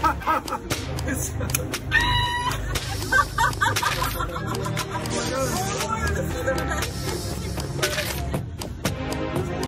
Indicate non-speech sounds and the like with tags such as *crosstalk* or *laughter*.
*laughs* it's